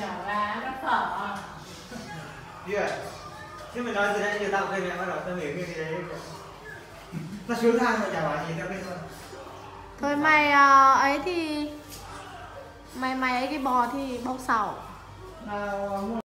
nhỏ ra nó sợ. Đi Chứ mày nói từ nãy giờ tao cây mẹ bắt đầu tao hiểu cái gì đấy. Tao xuống thang rồi chả bảo gì tao biết thôi. Thôi mày ờ, ấy thì mày mày ấy cái bò thì bóc sầu Nào ờ, mua